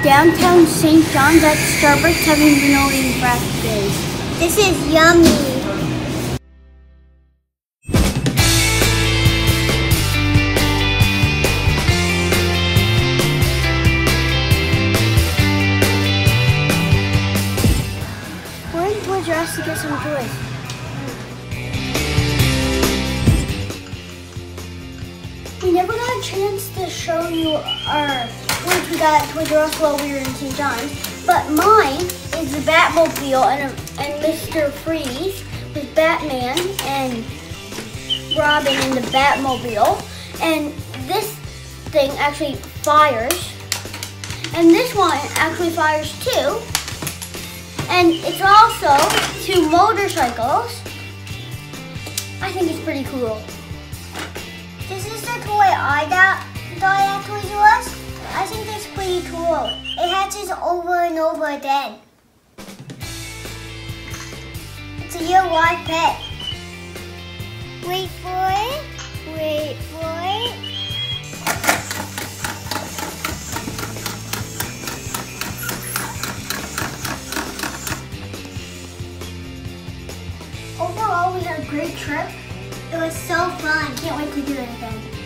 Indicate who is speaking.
Speaker 1: Downtown St. John's at Starbucks having vanilla days.
Speaker 2: This is yummy.
Speaker 1: We're in to get some. We never got a chance to show you our toys we got Toys R Us while we were in St. John's, but mine is the Batmobile and, and Mr. Freeze with Batman and Robin in the Batmobile. And this thing actually fires. And this one actually fires too. And it's also two motorcycles. I think it's pretty cool.
Speaker 2: This is the toy I got got I think it's pretty cool. It hatches over and over again. It's a year wide pet. Wait for it. Wait for it.
Speaker 1: Overall, we had a great trip.
Speaker 2: It was so fun.
Speaker 1: Can't wait to do it again.